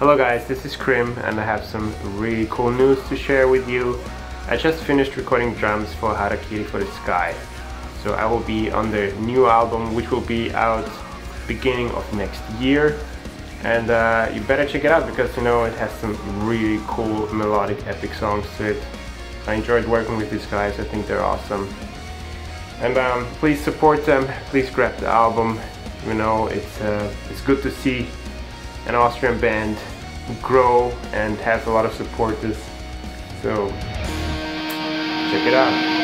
Hello guys, this is Krimh and I have some really cool news to share with you. I just finished recording drums for Harakiri for the Sky. So I will be on the new album which will be out beginning of next year. And uh, you better check it out because you know it has some really cool melodic epic songs to it. I enjoyed working with these guys, I think they're awesome. And um, please support them, please grab the album. You know, it's, uh, it's good to see an Austrian band grow and has a lot of supporters. So check it out.